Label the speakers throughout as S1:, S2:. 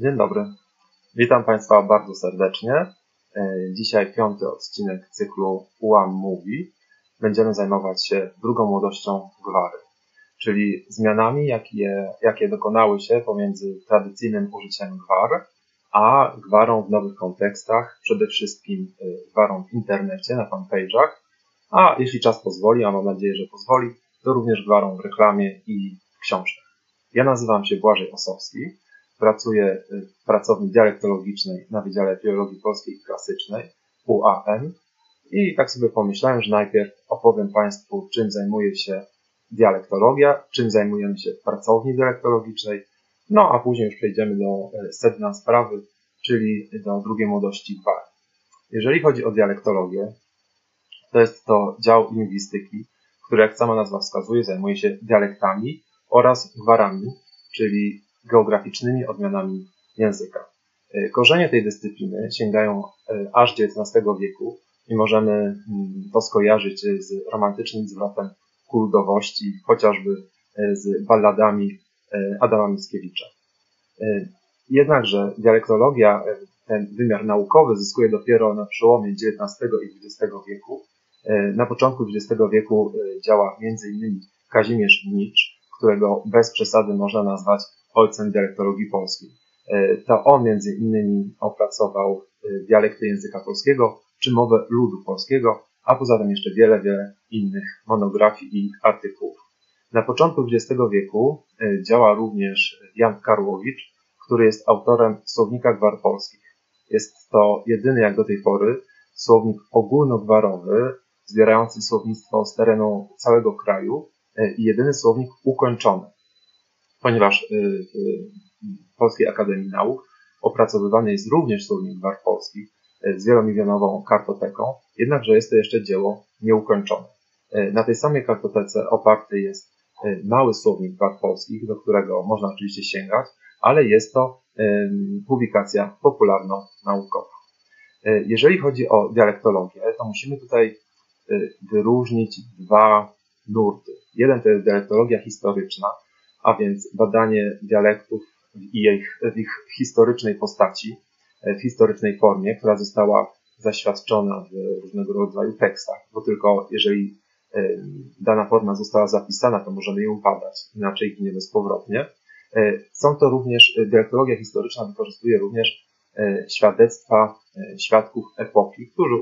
S1: Dzień dobry. Witam Państwa bardzo serdecznie. E, dzisiaj piąty odcinek cyklu One Movie. Będziemy zajmować się drugą młodością gwary, czyli zmianami, jakie, jakie dokonały się pomiędzy tradycyjnym użyciem gwar, a gwarą w nowych kontekstach, przede wszystkim e, gwarą w internecie, na fanpage'ach, a jeśli czas pozwoli, a mam nadzieję, że pozwoli, to również gwarą w reklamie i w książkach. Ja nazywam się Błażej Osowski Pracuję w pracowni dialektologicznej na Wydziale Filologii Polskiej Klasycznej UAM i tak sobie pomyślałem, że najpierw opowiem Państwu, czym zajmuje się dialektologia, czym zajmujemy się w pracowni dialektologicznej, no a później już przejdziemy do e, sedna sprawy, czyli do drugiej młodości gwar. Jeżeli chodzi o dialektologię, to jest to dział lingwistyki, który, jak sama nazwa wskazuje, zajmuje się dialektami oraz gwarami, czyli geograficznymi odmianami języka. E, korzenie tej dyscypliny sięgają e, aż XIX wieku i możemy mm, to skojarzyć z romantycznym zwrotem ku ludowości, chociażby e, z balladami Adama Mickiewicza. Jednakże dialektologia, ten wymiar naukowy zyskuje dopiero na przełomie XIX i XX wieku. Na początku XX wieku działa m.in. Kazimierz Nicz, którego bez przesady można nazwać ojcem dialektologii polskiej. E, to on między innymi opracował e, dialekty języka polskiego czy mowę ludu polskiego, a poza tym jeszcze wiele, wiele innych monografii i artykułów. Na początku XX wieku e, działa również Jan Karłowicz, który jest autorem słownika gwar polskich. Jest to jedyny jak do tej pory słownik ogólnogwarowy, zbierający słownictwo z terenu całego kraju i jedyny słownik ukończony ponieważ y, w Polskiej Akademii Nauk opracowywany jest również słownik gwar polskich y, z wielomilionową kartoteką, jednakże jest to jeszcze dzieło nieukończone. Y, na tej samej kartotece oparty jest mały słownik gwar polskich, do którego można oczywiście sięgać, ale jest to publikacja popularno-naukowa. Jeżeli chodzi o dialektologię, to musimy tutaj wyróżnić dwa nurty. Jeden to jest dialektologia historyczna, a więc badanie dialektów i ich, w ich historycznej postaci, e, w historycznej formie, która została zaświadczona w różnego rodzaju tekstach, bo tylko jeżeli e, dana forma została zapisana, to możemy ją badać, inaczej ginie bezpowrotnie. E, są to również, dialektologia historyczna wykorzystuje również świadectwa świadków epoki, którzy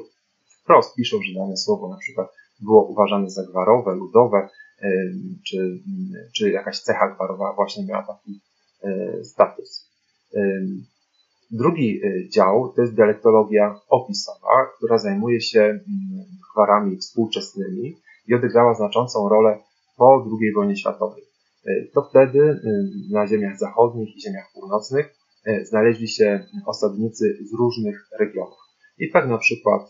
S1: wprost piszą, że dane słowo na przykład było uważane za gwarowe, ludowe, czy, czy jakaś cecha gwarowa właśnie miała taki e, status. Drugi e, dział to jest dialektologia opisowa, która zajmuje się gwarami współczesnymi i odegrała znaczącą rolę po II wojnie światowej. E, to wtedy na ziemiach zachodnich i ziemiach północnych znaleźli się osadnicy z różnych regionów. I tak na przykład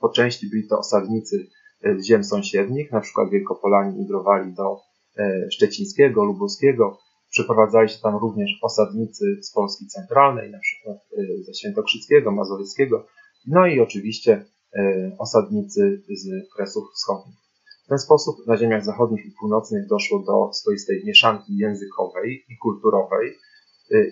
S1: po części byli to osadnicy z ziem sąsiednich, na przykład Wielkopolani migrowali do e, Szczecińskiego, Lubuskiego, przeprowadzali się tam również osadnicy z Polski Centralnej, na przykład e, ze Świętokrzyckiego, Mazowieckiego, no i oczywiście e, osadnicy z Kresów Wschodnich. W ten sposób na ziemiach zachodnich i północnych doszło do swoistej mieszanki językowej i kulturowej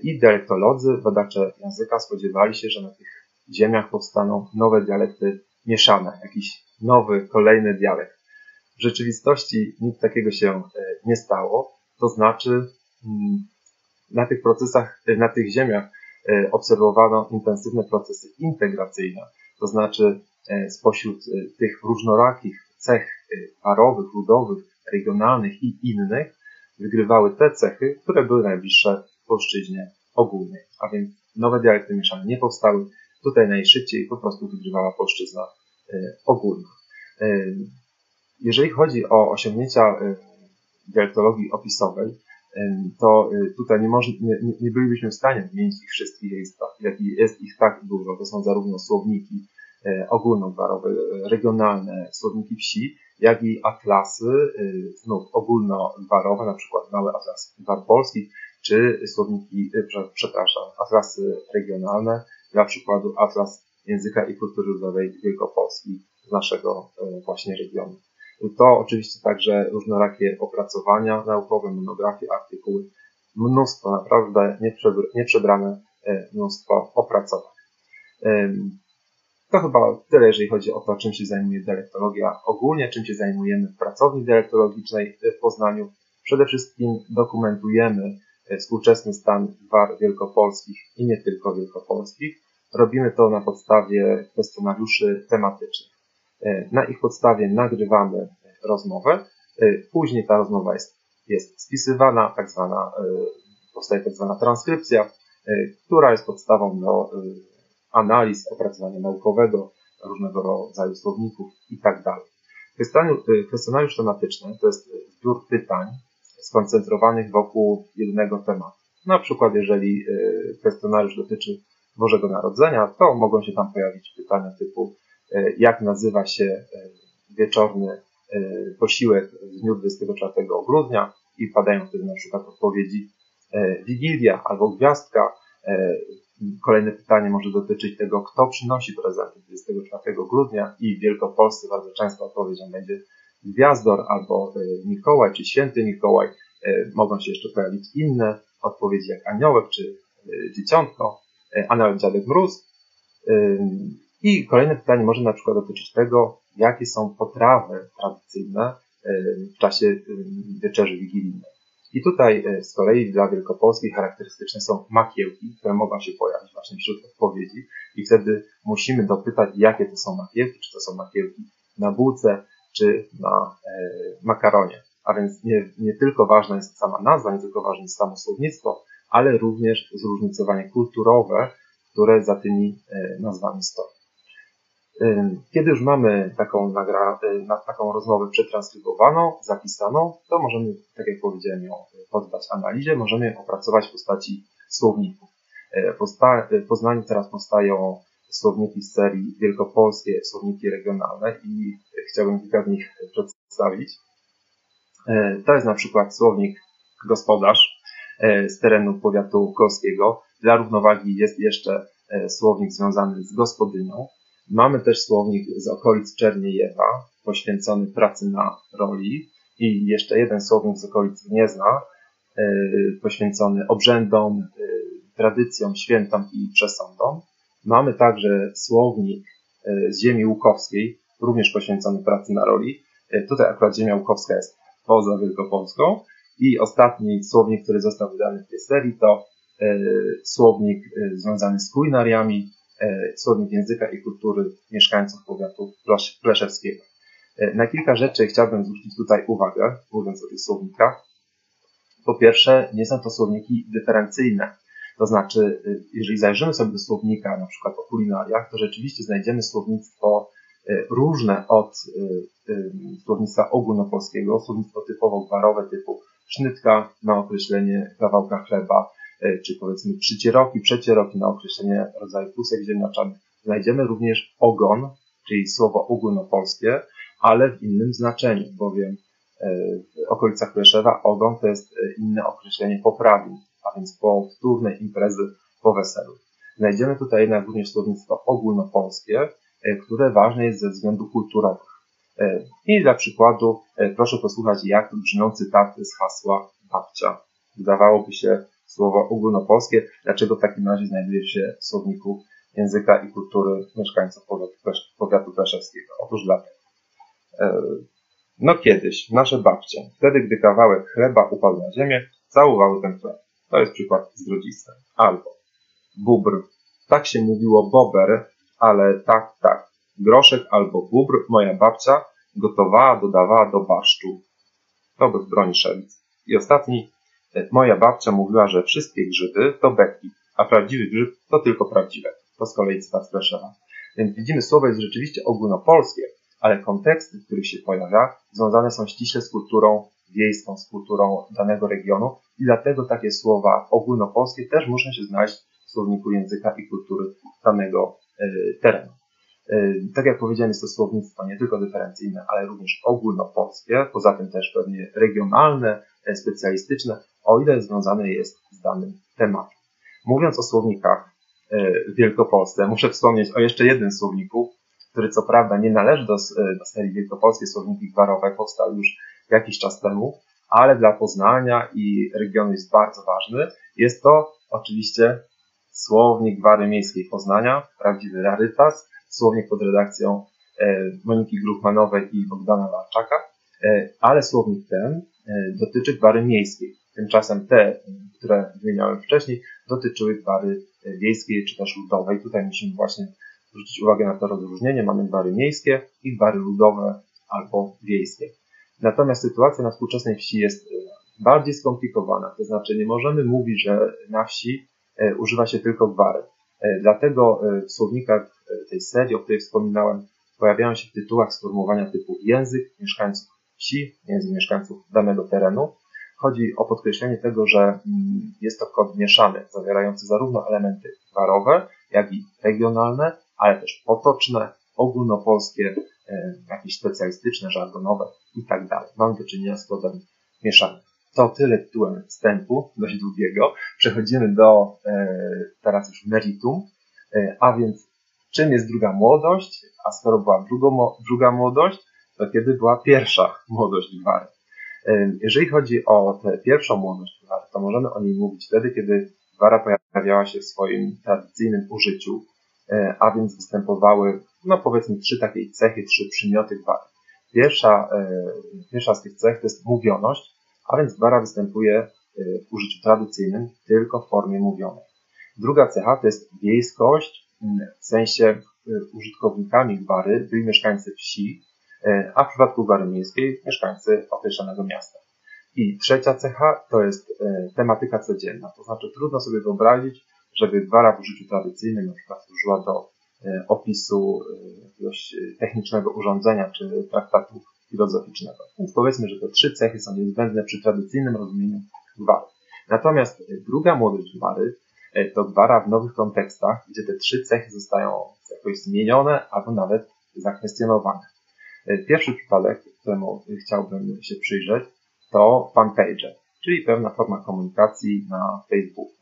S1: i dialektolodzy, badacze języka spodziewali się, że na tych ziemiach powstaną nowe dialekty mieszane, jakiś nowy, kolejny dialekt. W rzeczywistości nic takiego się e, nie stało, to znaczy mm, na tych procesach, e, na tych ziemiach e, obserwowano intensywne procesy integracyjne, to znaczy spośród tych różnorakich cech parowych, ludowych, regionalnych i innych wygrywały te cechy, które były najbliższe polszczyźnie ogólnej, a więc nowe dialekty mieszane nie powstały. Tutaj najszybciej po prostu wygrywała polszczyzna ogólna. E, jeżeli chodzi o osiągnięcia e, dialektologii opisowej, e, to tutaj nie, może, nie, nie bylibyśmy w stanie wymienić ich wszystkich, jak jest ich tak dużo. To są zarówno słowniki ogólnogwarowe, regionalne, słowniki wsi, jak i atlasy, znów ogólnogwarowe, na przykład mały atlas gwar polskich, czy słowniki, przepraszam, atlasy regionalne, dla przykładu atlas języka i kultury ludowej Wielkopolski z naszego e, właśnie regionu. To oczywiście także różnorakie opracowania naukowe, monografie, artykuły mnóstwo, naprawdę nieprzebrane mnóstwo opracowań. To chyba tyle, jeżeli chodzi o to, czym się zajmuje dialektologia ogólnie, czym się zajmujemy w pracowni dialektologicznej w Poznaniu. Przede wszystkim dokumentujemy współczesny stan war wielkopolskich i nie tylko wielkopolskich. Robimy to na podstawie kwestionariuszy tematycznych. Na ich podstawie nagrywamy rozmowę. Później ta rozmowa jest, jest spisywana, tak zwana, powstaje tak zwana transkrypcja, która jest podstawą do analiz, opracowania naukowego, różnego rodzaju słowników itd. Tak kwestionariusz tematyczny to jest zbiór pytań skoncentrowanych wokół jednego tematu. Na przykład, jeżeli kwestionariusz dotyczy Bożego Narodzenia, to mogą się tam pojawić pytania typu y, jak nazywa się y, wieczorny posiłek w dniu 24 grudnia i padają wtedy na przykład odpowiedzi Wigilia albo Gwiazdka, Kolejne pytanie może dotyczyć tego, kto przynosi prezenty 24 grudnia i w Wielkopolsce bardzo często odpowiedzią będzie Gwiazdor albo e, Mikołaj czy Święty Mikołaj. E, mogą się jeszcze pojawić inne odpowiedzi jak Aniołek czy e, Dzieciątko, a nawet Dziadek Mróz. I kolejne pytanie może na przykład dotyczyć tego, jakie są potrawy tradycyjne w czasie wieczerzy wigilijnej. I tutaj e, z kolei dla Wielkopolski charakterystyczne są makiełki, które mogą się pojawić właśnie wśród odpowiedzi i wtedy musimy dopytać, jakie to są makiełki, czy to są makiełki na bułce, czy na e, makaronie. A więc nie, nie tylko ważna jest sama nazwa, nie tylko ważne jest samo słownictwo, ale również zróżnicowanie kulturowe, które za tymi e, nazwami stoi. Kiedy już mamy taką, nagra, y, taką rozmowę przetranskrybowaną, zapisaną, to możemy, tak jak powiedziałem, ją poddać analizie, możemy ją opracować w postaci słowników. E, w Poznaniu teraz powstają słowniki z serii wielkopolskie, słowniki regionalne i chciałbym kilka z nich przedstawić. E, to jest na przykład słownik gospodarz e, z terenu powiatu kolskiego. Dla równowagi jest jeszcze słownik związany z gospodynią. Mamy też słownik z okolic Czerniejewa, poświęcony pracy na roli i jeszcze jeden słownik z okolic Gniezna, yy, poświęcony obrzędom, tradycjom, świętom i przesądom. Mamy także słownik z ziemi łukowskiej, również poświęcony pracy na roli. Tutaj akurat ziemia łukowska jest poza Wielkopolską. I ostatni słownik, który został wydany w tej serii, to słownik związany z kulinariami, E, słownik języka i kultury mieszkańców powiatu pleszewskiego. E, na kilka rzeczy chciałbym zwrócić tutaj uwagę, mówiąc o tych słownikach. Po pierwsze, nie są to słowniki dyferencyjne. To znaczy, e, jeżeli zajrzymy sobie do słownika, na przykład o kulinariach, to rzeczywiście znajdziemy słownictwo różne od słownictwa ogólnopolskiego, słownictwo typowo gwarowe typu sznytka na określenie kawałka chleba, E, czy powiedzmy przycieroki, przecieroki na określenie rodzaju plusek ziemniaczanych. Znajdziemy również ogon, czyli słowo ogólnopolskie, ale w innym znaczeniu, bowiem e, w okolicach Kleszewa ogon to jest e, inne określenie poprawin, a więc powtórne imprezy po weselu. Znajdziemy tutaj jednak również słownictwo ogólnopolskie, które ważne jest ze względów kulturowych. I dla przykładu proszę posłuchać, jak brzmią cytaty z hasła babcia. Wydawałoby się, słowo ogólnopolskie, dlaczego w takim razie znajduje się w słowniku języka i kultury mieszkańców powiatu pleszewskiego. Otóż dlatego. E, no kiedyś nasze babcie, wtedy gdy kawałek chleba upadł na ziemię, całowały ten chleb. To jest przykład z rodzicem. Albo bubr. Tak się mówiło bober, ale tak, tak. Groszek albo bubr moja babcia gotowała, dodawała do baszczu. To bez broni szewic. I ostatni Moja babcia mówiła, że wszystkie grzyby to beki, a prawdziwy grzyb to tylko prawdziwe. To z kolei cytat z Więc widzimy, słowo jest rzeczywiście ogólnopolskie, ale konteksty, w których się pojawia, związane są ściśle z kulturą wiejską, z kulturą danego regionu i dlatego takie słowa ogólnopolskie też muszą się znaleźć w słowniku języka i kultury danego y, terenu. Y, tak jak powiedziałem, jest to słownictwo nie tylko dyferencyjne, ale również ogólnopolskie, poza tym też pewnie regionalne, e, specjalistyczne, o ile związane jest z danym tematem. Mówiąc o słownikach e, w Wielkopolsce, muszę wspomnieć o jeszcze jednym słowniku, który co prawda nie należy do, e, do serii Wielkopolskie Słowniki Gwarowe, powstał już jakiś czas temu, ale dla Poznania i regionu jest bardzo ważny. Jest to oczywiście słownik Gwary Miejskiej Poznania, prawdziwy rarytas, słownik pod redakcją e, Moniki Gruchmanowej i Bogdana Walczaka, e, ale słownik ten e, dotyczy gwary miejskiej. Tymczasem te, które wymieniałem wcześniej, dotyczyły gwary wiejskiej czy też ludowej. Tutaj musimy właśnie zwrócić uwagę na to rozróżnienie. Mamy gwary miejskie i gwary ludowe albo wiejskie. Natomiast sytuacja na współczesnej wsi jest bardziej skomplikowana. To znaczy nie możemy mówić, że na wsi używa się tylko gwary. Dlatego w słownikach tej serii, o której wspominałem, pojawiają się w tytułach sformułowania typu język mieszkańców wsi, język mieszkańców danego terenu. Chodzi o podkreślenie tego, że mm, jest to kod mieszany, zawierający zarówno elementy warowe, jak i regionalne, ale też potoczne, ogólnopolskie, e, jakieś specjalistyczne, żargonowe i tak. Mamy do czynienia z kodem mieszanym. To tyle tytułem wstępu, dość długiego. Przechodzimy do e, teraz już meritum, e, a więc czym jest druga młodość, a skoro była drugo, druga młodość, to kiedy była pierwsza młodość gwary. Jeżeli chodzi o tę pierwszą młodość gwary, to możemy o niej mówić wtedy, kiedy gwara pojawiała się w swoim tradycyjnym użyciu, e, a więc występowały, no powiedzmy, trzy takie cechy, trzy przymioty gwary. Pierwsza, e, pierwsza z tych cech to jest mówioność, a więc gwara występuje e, w użyciu tradycyjnym tylko w formie mówionej. Druga cecha to jest wiejskość, w sensie użytkownikami gwary byli mieszkańcy wsi, E, a w przypadku gwary miejskiej mieszkańcy określonego miasta. I trzecia cecha to jest e, tematyka codzienna, to znaczy trudno sobie wyobrazić, żeby gwara w użyciu tradycyjnym na przykład służyła do e, opisu jakiegoś technicznego urządzenia czy traktatu filozoficznego. Więc powiedzmy, że te trzy cechy są niezbędne przy tradycyjnym rozumieniu gwary. Natomiast druga młodość gwary to gwara w nowych kontekstach, gdzie te trzy cechy zostają jakoś zmienione albo nawet zakwestionowane. E, pierwszy przypadek, któremu chciałbym się przyjrzeć, to fanpage, czyli pewna forma komunikacji na Facebooku.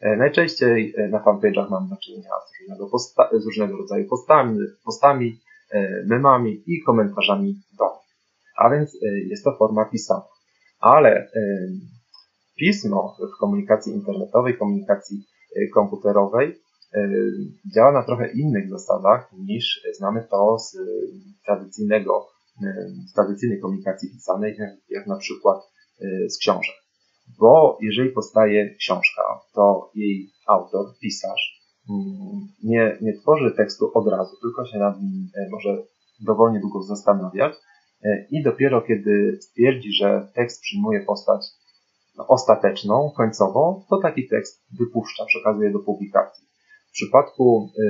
S1: E, najczęściej e, na fanpage'ach mam do czynienia z różnego, z różnego rodzaju postami, postami, memami i komentarzami do. A więc jest to forma pisana. Ale pismo w komunikacji internetowej, komunikacji komputerowej działa na trochę innych zasadach niż znamy to z tradycyjnego, z tradycyjnej komunikacji pisanej, jak na przykład z książek. Bo jeżeli powstaje książka, to jej autor, pisarz, nie, nie tworzy tekstu od razu, tylko się nad nim może dowolnie długo zastanawiać i dopiero kiedy stwierdzi, że tekst przyjmuje postać ostateczną, końcową, to taki tekst wypuszcza, przekazuje do publikacji. W przypadku y,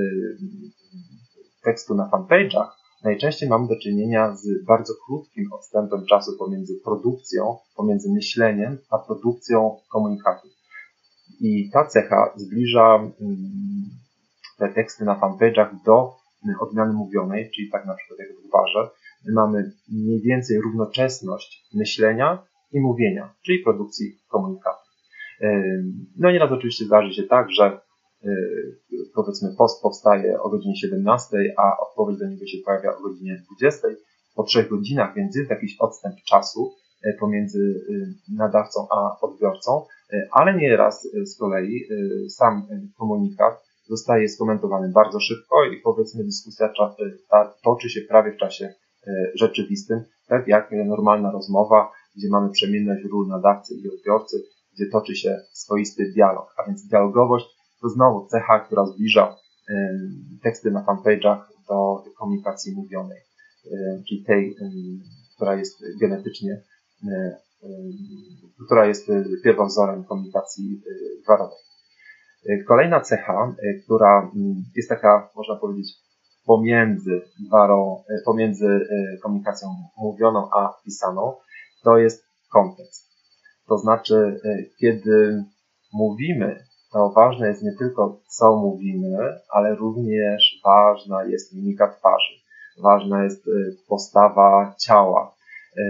S1: tekstu na fanpage'ach najczęściej mamy do czynienia z bardzo krótkim odstępem czasu pomiędzy produkcją, pomiędzy myśleniem, a produkcją komunikatu. I ta cecha zbliża mm, te teksty na fanpage'ach do odmiany mówionej, czyli tak na przykład jak w gwarze, mamy mniej więcej równoczesność myślenia i mówienia, czyli produkcji komunikatu. No nieraz oczywiście zdarzy się tak, że Y, powiedzmy post powstaje o godzinie 17, a odpowiedź do niego się pojawia o godzinie 20. Po trzech godzinach, więc jest jakiś odstęp czasu y, pomiędzy nadawcą a odbiorcą, ale nieraz z kolei sam komunikat zostaje skomentowany bardzo szybko i powiedzmy dyskusja toczy się prawie w czasie rzeczywistym, tak jak normalna rozmowa, gdzie mamy przemienność ról nadawcy i odbiorcy, gdzie toczy się swoisty dialog, a więc dialogowość to znowu cecha, która zbliża teksty na fanpage'ach do komunikacji mówionej, czyli tej, która jest genetycznie, która jest pierwowzorem komunikacji gwarowej. Kolejna cecha, która jest taka, można powiedzieć, pomiędzy gwarą, pomiędzy komunikacją mówioną a pisaną, to jest kontekst. To znaczy, kiedy mówimy to ważne jest nie tylko co mówimy, ale również ważna jest mimika twarzy, ważna jest y, postawa ciała, y,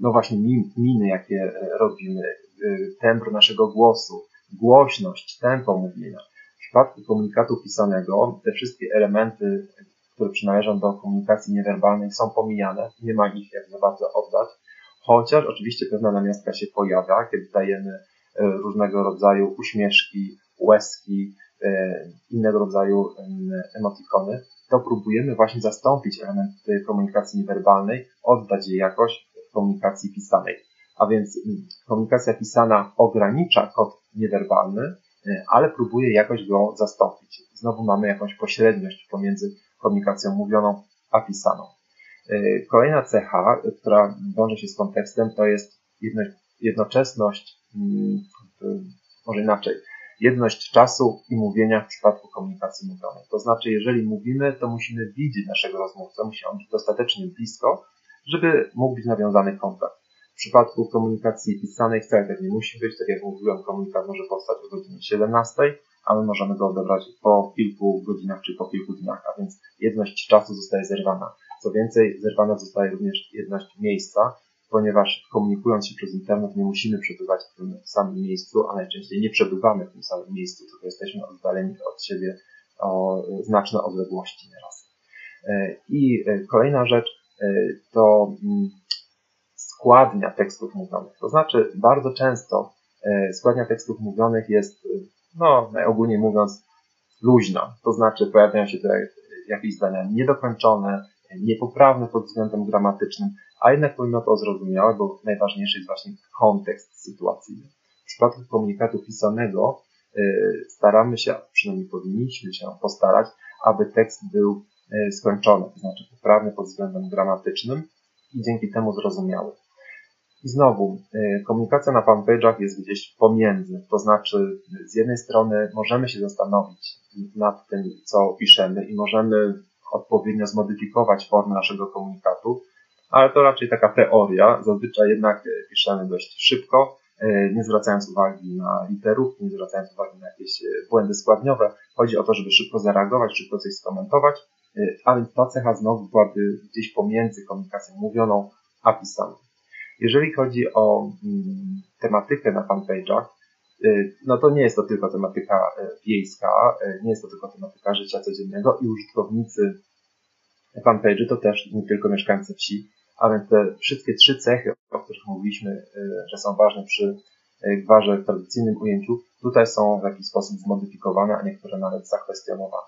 S1: no właśnie miny, jakie robimy, y, tembr naszego głosu, głośność, tempo mówienia. W przypadku komunikatu pisanego te wszystkie elementy, które przynależą do komunikacji niewerbalnej są pomijane, nie ma ich jak za bardzo oddać. Chociaż oczywiście pewna namiastka się pojawia, kiedy dajemy e, różnego rodzaju uśmieszki, łezki, e, innego rodzaju emotikony, to próbujemy właśnie zastąpić element komunikacji niewerbalnej, oddać jej jakoś w komunikacji pisanej. A więc komunikacja pisana ogranicza kod niewerbalny, e, ale próbuje jakoś go zastąpić. Znowu mamy jakąś pośredniość pomiędzy komunikacją mówioną a pisaną. E, kolejna cecha, która wiąże się z kontekstem, to jest jednoczesność, mm, może inaczej, jedność czasu i mówienia w przypadku komunikacji mówionej. To znaczy, jeżeli mówimy, to musimy widzieć naszego rozmówcę, musi on być dostatecznie blisko, żeby mógł być nawiązany kontakt. W przypadku komunikacji pisanej wcale tak nie musi być. Tak jak mówiłem, komunikat może powstać o godzinie 17, a my możemy go odebrać po kilku godzinach czy po kilku dniach, a więc jedność czasu zostaje zerwana. Co więcej, zerwana zostaje również jedność miejsca, ponieważ komunikując się przez internet nie musimy przebywać w tym samym miejscu, a najczęściej nie przebywamy w tym samym miejscu, tylko jesteśmy oddaleni od siebie o znaczne odległości nieraz. E, I e, kolejna rzecz e, to mm, składnia tekstów mówionych. To znaczy, bardzo często składnia tekstów mówionych jest, no, najogólniej mówiąc, luźna. To znaczy, pojawiają się tutaj jakieś zdania niedokończone, niepoprawne pod względem gramatycznym, a jednak powinno to zrozumiałe, bo najważniejszy jest właśnie kontekst sytuacyjny. W przypadku komunikatu pisanego y, staramy się, przynajmniej powinniśmy się postarać, aby tekst był y, skończony, to znaczy poprawny pod względem gramatycznym i dzięki temu zrozumiały. I znowu, y, komunikacja na fanpage'ach jest gdzieś pomiędzy, to znaczy z jednej strony możemy się zastanowić nad tym, co piszemy i możemy odpowiednio zmodyfikować formę naszego komunikatu, ale to raczej taka teoria. Zazwyczaj jednak e, piszemy dość szybko, e, nie zwracając uwagi na literówki, nie zwracając uwagi na jakieś e, błędy składniowe. Chodzi o to, żeby szybko zareagować, szybko coś skomentować, a więc ta cecha znowu byłaby gdzieś pomiędzy komunikacją mówioną a pisaną. Jeżeli chodzi o mm, tematykę na fanpage'ach, no to nie jest to tylko tematyka wiejska, nie jest to tylko tematyka życia codziennego i użytkownicy fanpage'y to też nie tylko mieszkańcy wsi, a więc te wszystkie trzy cechy, o których mówiliśmy, że są ważne przy gwarze w tradycyjnym ujęciu, tutaj są w jakiś sposób zmodyfikowane, a niektóre nawet zakwestionowane.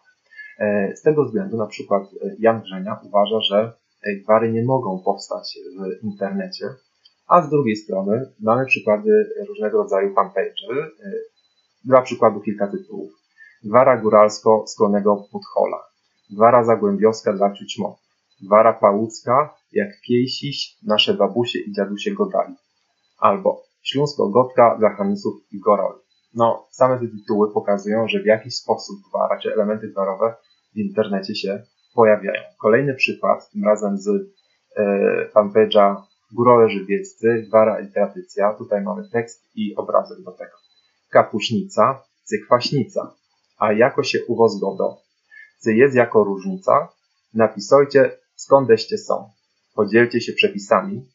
S1: E, z tego względu na przykład Jan Grzenia uważa, że gwary nie mogą powstać w internecie, a z drugiej strony mamy przykłady różnego rodzaju fanpage'y. Dla przykładu kilka tytułów. Gwara góralsko-sklonego Podhola. Gwara zagłębiowska dla Ciućmo. Gwara pałucka jak piesiś nasze babusie i dziadusie godali. Albo Śląsko-Gotka dla Hamisów i Goroli. No, same te tytuły pokazują, że w jakiś sposób gwara czy elementy gwarowe w internecie się pojawiają. Kolejny przykład, tym razem z e, fanpage'a Górole Żywieccy, Gwara i Tradycja. Tutaj mamy tekst i obrazek do tego. Kapuśnica, cykwaśnica. A jako się uwo zgodo. Cy jest jako różnica. Napisojcie, skądeście są podzielcie się przepisami.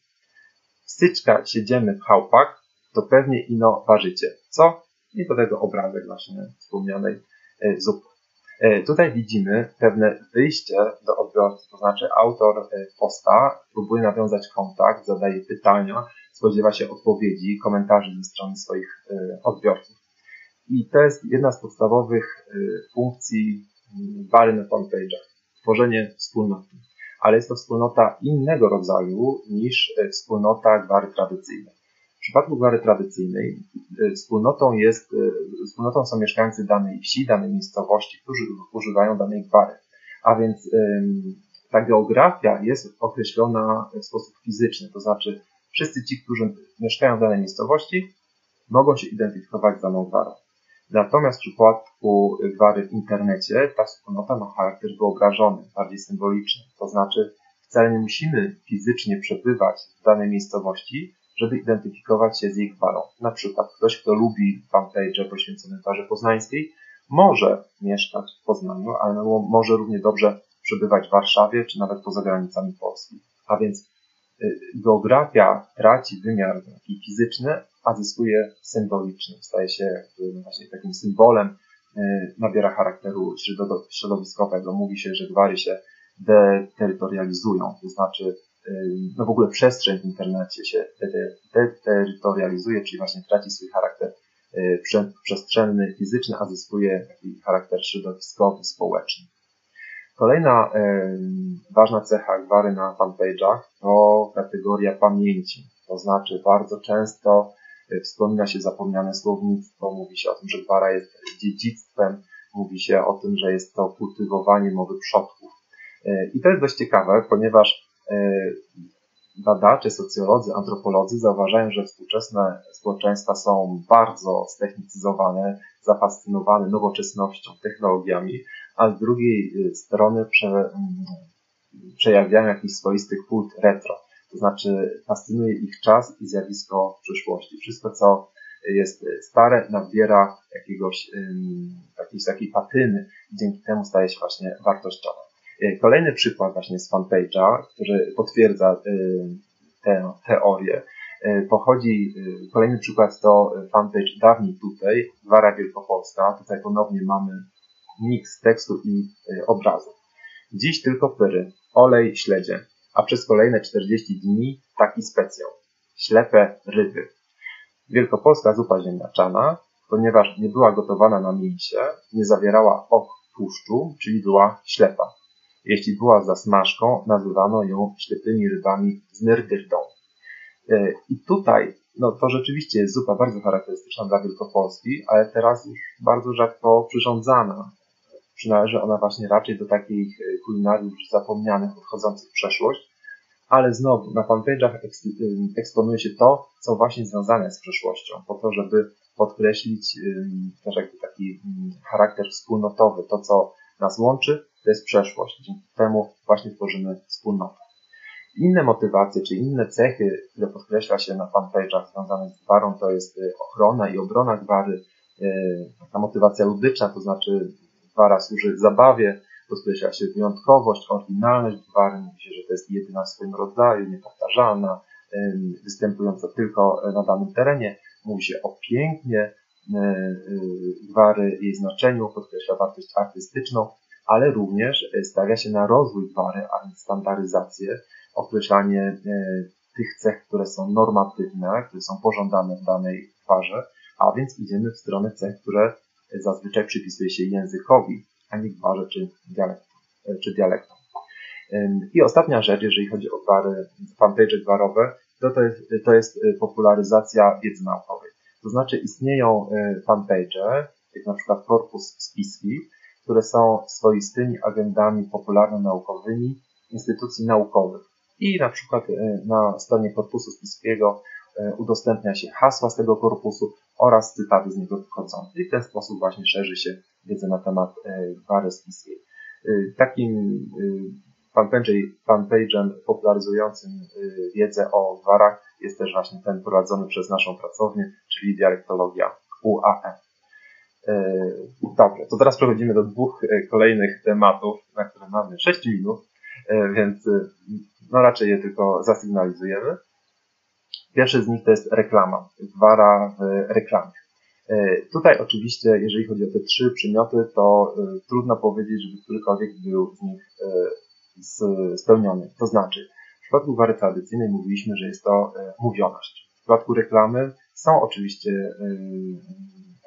S1: Styczka siedzimy w chałupach, to pewnie ino ważycie. Co? I do tego obrazek właśnie wspomnianej e, zupy. E, tutaj widzimy pewne wyjście do odbiorcy, to znaczy autor e, posta próbuje nawiązać kontakt, zadaje pytania, spodziewa się odpowiedzi, komentarzy ze strony swoich odbiorców. I to jest jedna z podstawowych funkcji bary na fanpage'ach. Tworzenie wspólnoty ale jest to wspólnota innego rodzaju niż e, wspólnota gwary tradycyjnej. Przypadku gwary tradycyjnej e, wspólnotą, jest, e, wspólnotą są mieszkańcy danej wsi, danej miejscowości, którzy używają danej gwary. A więc ta geografia jest określona w sposób fizyczny, to znaczy wszyscy ci, którzy mieszkają w danej miejscowości, mogą się identyfikować z daną gwarą. Natomiast w przypadku gwary w internecie ta wspólnota ma charakter wyobrażony, bardziej symboliczny. To znaczy wcale nie musimy fizycznie przebywać w danej miejscowości, żeby identyfikować się z jej gwarą. Na przykład ktoś, kto lubi fanpage poświęcony gwarze poznańskiej, może mieszkać w Poznaniu, ale może równie dobrze przebywać w Warszawie, czy nawet poza granicami Polski. A więc y, geografia traci wymiar taki fizyczny, a zyskuje symboliczny, staje się właśnie takim symbolem, e, nabiera charakteru środowiskowego. Mówi się, że gwary się deterytorializują, to znaczy no w ogóle przestrzeń w internecie się deterytorializuje, czyli właśnie traci swój charakter przestrzenny, fizyczny, a zyskuje taki charakter środowiskowy, społeczny. Kolejna ważna cecha gwary na fanpage'ach to kategoria pamięci. To znaczy bardzo często wspomina się zapomniane słownictwo, mówi się o tym, że gwara jest dziedzictwem, mówi się o tym, że jest to kultywowanie mowy przodków. I to jest dość ciekawe, ponieważ badacze, socjolodzy, antropolodzy zauważają, że współczesne społeczeństwa są bardzo ztechnicyzowane, zafascynowane nowoczesnością, technologiami, a z drugiej y, strony prze, mm, przejawiają jakiś swoisty kult retro. To znaczy fascynuje ich czas i zjawisko przyszłości. Wszystko, co jest stare, nabiera jakiegoś, jakiejś takiej patyny i dzięki temu staje się właśnie wartościowe. Y, kolejny przykład właśnie z fanpage'a, który potwierdza y, tę teorię, pochodzi, kolejny przykład to fanpage dawniej tutaj, Wara Wielkopolska. Tutaj ponownie mamy miks tekstu i y, obrazu. Dziś tylko pyry, olej, śledzie, a przez kolejne 40 dni taki specjał. Ślepe ryby. Wielkopolska zupa ziemniaczana, ponieważ nie była gotowana na mięsie, nie zawierała ok tłuszczu, czyli była ślepa. Jeśli była zasmażką, nazywano ją ślepymi rybami z nerdyrdą. Y, I tutaj no to rzeczywiście jest zupa bardzo charakterystyczna dla Wielkopolski, ale teraz już bardzo rzadko przyrządzana. Przynależy ona właśnie raczej do takich e, kulinariów już zapomnianych, odchodzących w przeszłość, ale znowu na fanpage'ach e, eksponuje się to, co właśnie związane z przeszłością, po to, żeby podkreślić też jakby taki charakter wspólnotowy, to co nas łączy, to jest przeszłość. Dzięki temu właśnie tworzymy wspólnotę. Inne motywacje, czy inne cechy, które podkreśla się na fanpage'ach związane z gwarą, to jest e, ochrona i obrona gwary, taka motywacja ludyczna, to znaczy Gwara służy zabawie, podkreśla się wyjątkowość, oryginalność gwary, mówi się, że to jest jedyna w swoim rodzaju, niepowtarzalna, występująca tylko na danym terenie. Mówi się o pięknie gwary, jej znaczeniu, podkreśla wartość artystyczną, ale również stawia się na rozwój gwary, a więc standaryzację, określanie tych cech, które są normatywne, które są pożądane w danej gwarze, a więc idziemy w stronę cech, które zazwyczaj przypisuje się językowi, a nie gwarze czy, dialektu, czy dialektom. I ostatnia rzecz, jeżeli chodzi o gwary, fanpage gwarowe, to, to, jest, to jest popularyzacja wiedzy naukowej. To znaczy istnieją fanpage, jak na przykład Korpus Spiski, które są swoistymi agendami popularno-naukowymi instytucji naukowych. I na przykład y, na stronie Korpusu Spiskiego udostępnia się hasła z tego korpusu, oraz cytaty z niego wychodzące. I w ten sposób właśnie szerzy się wiedza na temat gwary e, spiskiej. E, takim e, fanpage'em popularyzującym wiedzę o gwarach jest też właśnie ten prowadzony przez naszą pracownię, czyli dialektologia UAE. Dobrze, to teraz przechodzimy do dwóch kolejnych tematów, na które mamy 6 minut, więc no raczej je tylko zasygnalizujemy. Pierwszy z nich to jest reklama, gwara w reklamie. E, tutaj oczywiście, jeżeli chodzi o te trzy przymioty, to e, trudno powiedzieć, żeby którykolwiek był z nich e, spełniony. To znaczy, w przypadku gwary tradycyjnej mówiliśmy, że jest to mówioność. W przypadku reklamy są oczywiście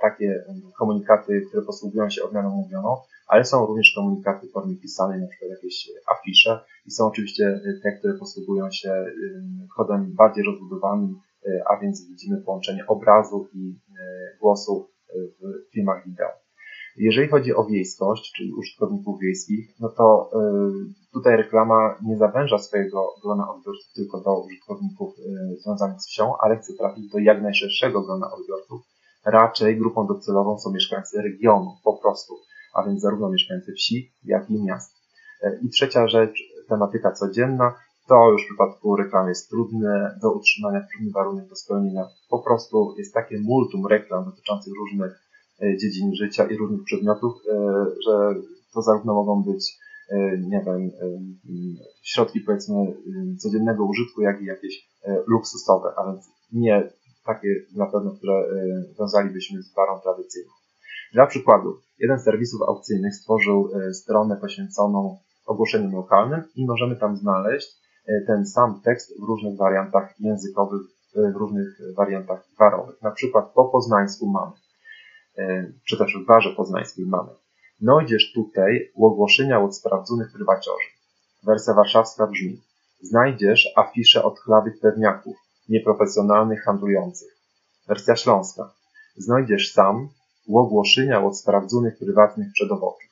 S1: takie komunikaty, które posługują się odmianą mówioną, ale są również komunikaty w formie pisanej, na przykład jakieś afisze i są oczywiście te, które posługują się kodem bardziej rozbudowanym, y, a więc widzimy połączenie obrazu i głosu w filmach wideo. Jeżeli chodzi o wiejskość, czyli użytkowników wiejskich, no to tutaj reklama nie zawęża swojego grona odbiorców tylko do użytkowników związanych z wsią, ale chce trafić do jak najszerszego grona odbiorców. Raczej grupą docelową są mieszkańcy regionu, po prostu a więc zarówno mieszkańcy wsi, jak i miast. E, I trzecia rzecz, tematyka codzienna, to już w przypadku reklamy jest trudne do utrzymania, trudny warunek do spełnienia. Po prostu jest takie multum reklam dotyczących różnych e, dziedzin życia i różnych przedmiotów, e, że to zarówno mogą być, nie wiem, środki powiedzmy codziennego użytku, jak i jakieś luksusowe, a więc nie takie na pewno, które wiązalibyśmy z gwarą tradycyjną. Dla przykładu, jeden z serwisów aukcyjnych stworzył e, stronę poświęconą ogłoszeniom lokalnym i możemy tam znaleźć ten sam tekst w różnych wariantach językowych, w różnych wariantach gwarowych. Na przykład po poznańsku mamy, czy też w gwarze poznańskiej mamy. Nojdziesz tutaj ogłoszenia od sprawdzonych prywaciorzy. Wersja warszawska brzmi Znajdziesz afisze od chlawych pewniaków, nieprofesjonalnych handlujących. Wersja śląska. Znajdziesz sam ogłoszenia od sprawdzonych prywatnych przedowoczów.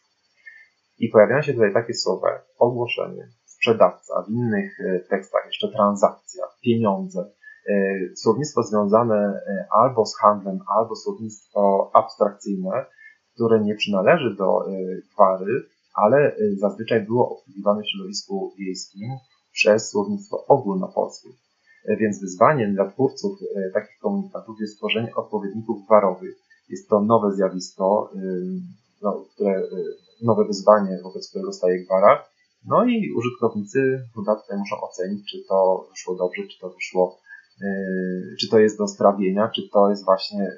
S1: I pojawiają się tutaj takie słowa ogłoszenie, sprzedawca, w innych e, tekstach jeszcze transakcja, pieniądze, e, słownictwo związane e, albo z handlem, albo słownictwo abstrakcyjne, które nie przynależy do gwary, ale zazwyczaj było obsługiwane w środowisku wiejskim przez słownictwo ogólnopolskie. Więc wyzwaniem dla twórców takich komunikatów jest stworzenie odpowiedników gwarowych. Jest to nowe zjawisko, no, które, nowe wyzwanie, wobec którego staje gwara, no i użytkownicy chyba tutaj muszą ocenić, czy to wyszło dobrze, czy to wyszło, czy to jest do strawienia, czy to jest właśnie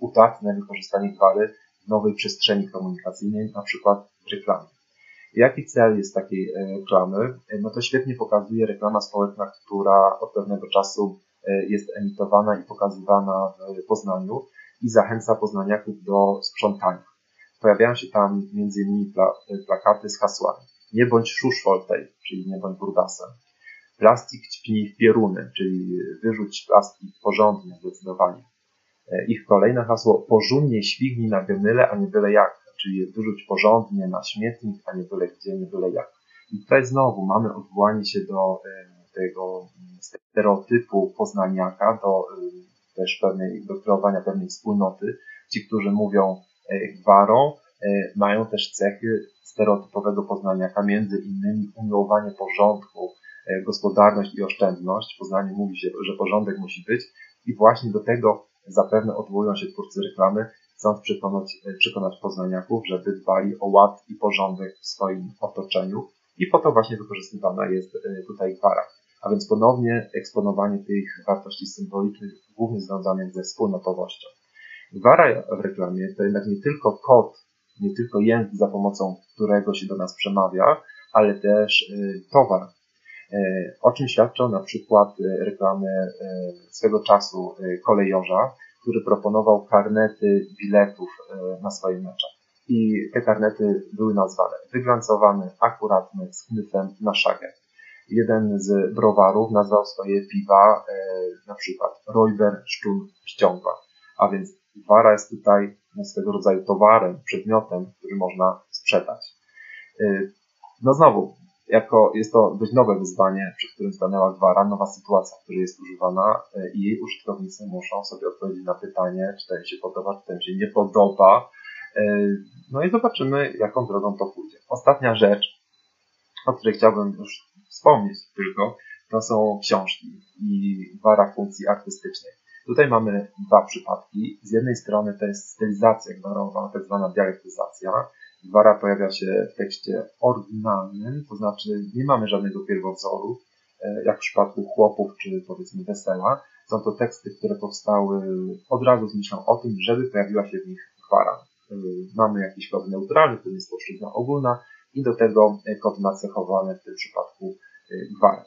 S1: udatne wykorzystanie gwary w nowej przestrzeni komunikacyjnej, na przykład reklamie. Jaki cel jest takiej reklamy? No to świetnie pokazuje reklama społeczna, która od pewnego czasu jest emitowana i pokazywana w Poznaniu i zachęca poznaniaków do sprzątania. Pojawiają się tam m.in. plakaty z hasłami nie bądź szuszwoltej, czyli nie bądź brudasem. Plastik ćpnij w pieruny, czyli wyrzuć plastik porządnie, zdecydowanie. E, ich kolejne hasło porządnie śwignij na genyle, a nie byle jak, czyli wyrzuć porządnie na śmietnik, a nie byle gdzie, nie byle jak. I tutaj znowu mamy odwołanie się do e, tego stereotypu poznaniaka, do e, też pewnej, do kreowania pewnej wspólnoty. Ci, którzy mówią gwarą, mają też cechy stereotypowego poznaniaka, między innymi umiłowanie porządku, e, gospodarność i oszczędność. W Poznaniu mówi się, że porządek musi być i właśnie do tego zapewne odwołują się twórcy reklamy, chcąc przekonać, e, przekonać poznaniaków, żeby dbali o ład i porządek w swoim otoczeniu i po to właśnie wykorzystywana jest e, tutaj gwara. A więc ponownie eksponowanie tych wartości symbolicznych, głównie związanych ze wspólnotowością. Gwara w reklamie to jednak nie tylko kod nie tylko język, za pomocą którego się do nas przemawia, ale też y, towar. O czym świadczą na przykład reklamy swego czasu kolejorza, który proponował karnety biletów na swoje mecze. I te karnety były nazwane wyglancowane, akuratne, z knyfem na szagę. Jeden z browarów nazwał swoje piwa na przykład Royber Szczun Ściągwa. A więc wara jest tutaj swego rodzaju towarem, przedmiotem, który można sprzedać. Y, no znowu, jako jest to dość nowe wyzwanie, przy którym stanęła gwara, nowa sytuacja, w której jest używana y, i jej użytkownicy muszą sobie odpowiedzieć na pytanie, czy to im się podoba, czy to im się nie podoba. Y, no i zobaczymy, jaką drogą to pójdzie. Ostatnia rzecz, o której chciałbym już wspomnieć tylko, to są książki i gwara funkcji artystycznej. Tutaj mamy dwa przypadki. Z jednej strony to jest stylizacja gwarowa, tak zwana dialektyzacja. Gwara pojawia się w tekście oryginalnym, to znaczy nie mamy żadnego pierwowzoru, e, jak w przypadku chłopów czy powiedzmy wesela. Są to teksty, które powstały od razu z myślą o tym, żeby pojawiła się w nich gwara. E, mamy jakiś kod neutralny, który jest płaszczyzna ogólna i do tego kod nacechowany w tym przypadku e, gwara.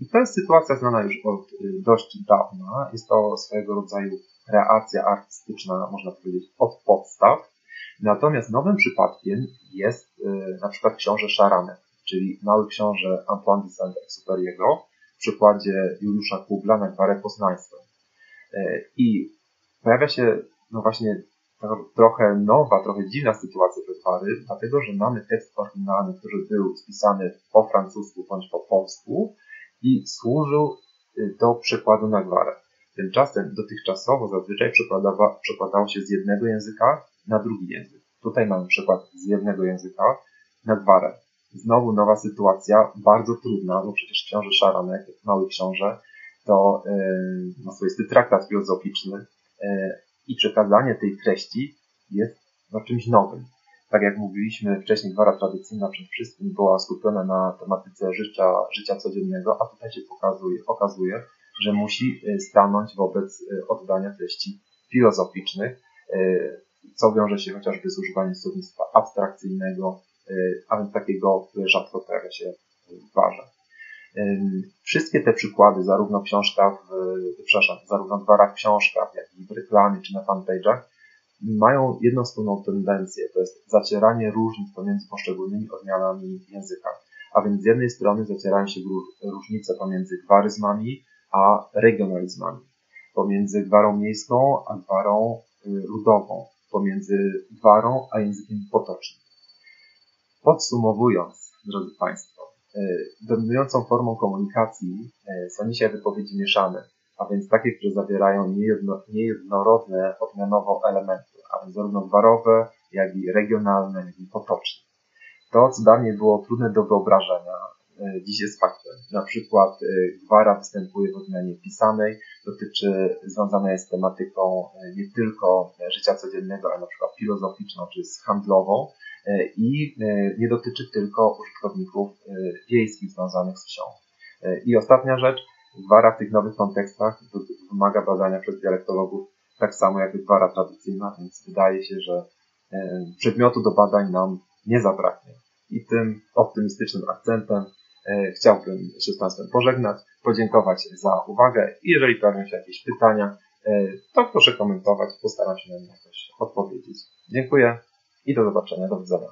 S1: I to jest sytuacja znana już od dość dawna. Jest to swojego rodzaju kreacja artystyczna, można powiedzieć, od podstaw. Natomiast nowym przypadkiem jest y, na przykład książę Szaranek, czyli mały książę Antoine de Saint-Exupéry'ego w przykładzie Juliusza Kubla na gwarę poznańską. Y, I pojawia się no właśnie trochę nowa, trochę dziwna sytuacja Gwary, dlatego że mamy tekst oryginalny, który był spisany po francusku bądź po polsku, i służył y, do przekładu na gwarę. Tymczasem dotychczasowo zazwyczaj przekładało się z jednego języka na drugi język. Tutaj mamy przykład z jednego języka na gwarę. Znowu nowa sytuacja, bardzo trudna, bo przecież książę Szaranek, mały książę, to yy, ma swoisty traktat filozoficzny yy, i przekazanie tej treści jest no, czymś nowym tak jak mówiliśmy wcześniej, gwara tradycyjna przede wszystkim była skupiona na tematyce życia, życia codziennego, a tutaj się pokazuje, okazuje, że musi y, stanąć wobec oddania treści filozoficznych, co wiąże się chociażby z używaniem słownictwa abstrakcyjnego, a więc takiego, które rzadko pojawia się w gwarze. Wszystkie te przykłady, zarówno książka, w, przepraszam, zarówno w gwarach książkach, jak i w reklamie czy na fanpage'ach, mają jedną wspólną tendencję, to jest zacieranie różnic pomiędzy poszczególnymi odmianami języka. A więc z jednej strony zacierają się różnice pomiędzy gwaryzmami a regionalizmami, pomiędzy gwarą miejską a gwarą y, ludową, pomiędzy gwarą a językiem potocznym. Podsumowując, drodzy Państwo, y, dominującą formą komunikacji y, są dzisiaj wypowiedzi mieszane, a więc takie, które zawierają niejedno, niejednorodne odmianowo elementy, a więc zarówno gwarowe, jak i regionalne, jak i potoczne. To, co dawniej było trudne do wyobrażenia, e, dziś jest faktem. Na przykład e, gwara występuje w odmianie pisanej, dotyczy, związana jest z tematyką e, nie tylko życia codziennego, ale na przykład filozoficzną czy z handlową i nie dotyczy tylko użytkowników wiejskich związanych z wsią. I ostatnia rzecz, gwara w tych nowych kontekstach wymaga badania przez dialektologów tak samo jak gwara tradycyjna, więc wydaje się, że przedmiotu do badań nam nie zabraknie. I tym optymistycznym akcentem e, chciałbym się z Państwem pożegnać, podziękować za uwagę i jeżeli pojawią się jakieś pytania, e, to proszę komentować, postaram się na nie jakoś odpowiedzieć. Dziękuję i do zobaczenia, do widzenia.